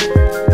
you